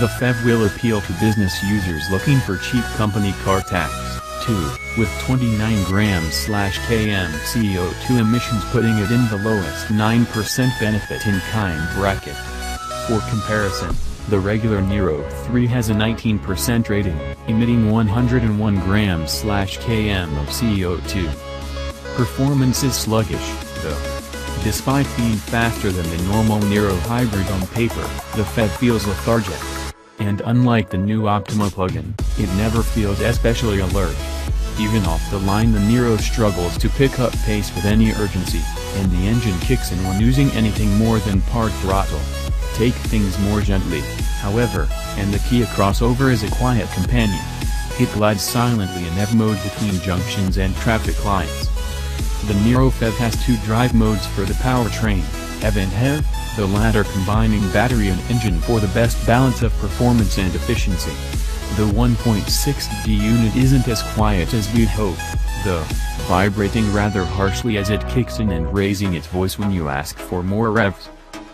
The PHEV will appeal to business users looking for cheap company car tax, too, with 29 grams km CO2 emissions putting it in the lowest 9% benefit in kind bracket. For comparison, the regular Niro 3 has a 19% rating, emitting 101 grams km of CO2. Performance is sluggish, though. Despite being faster than the normal Niro hybrid on paper, the PHEV feels lethargic. And unlike the new Optima plug-in, it never feels especially alert. Even off the line the Niro struggles to pick up pace with any urgency, and the engine kicks in when using anything more than part throttle. Take things more gently, however, and the Kia crossover is a quiet companion. It glides silently in EV mode between junctions and traffic lights. The Niro PHEV has two drive modes for the powertrain, EV and HEV, the latter combining battery and engine for the best balance of performance and efficiency. The 1.6D unit isn't as quiet as we'd hoped, though, vibrating rather harshly as it kicks in and raising its voice when you ask for more revs.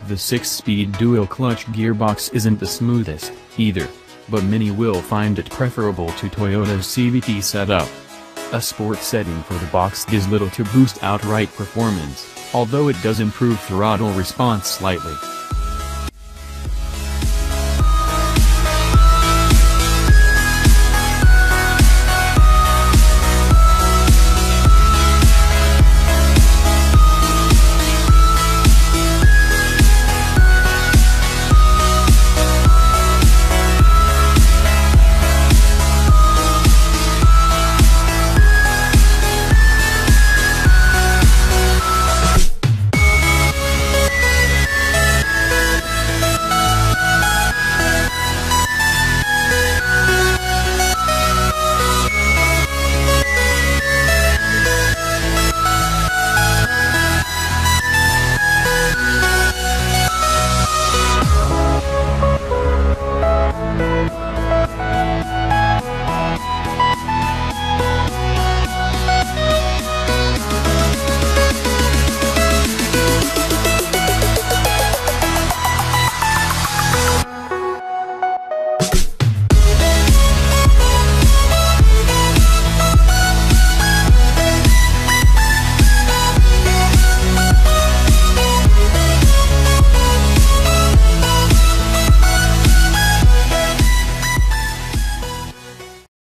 The 6-speed dual-clutch gearbox isn't the smoothest, either, but many will find it preferable to Toyota's CVT setup. A sport setting for the box does little to boost outright performance, although it does improve throttle response slightly.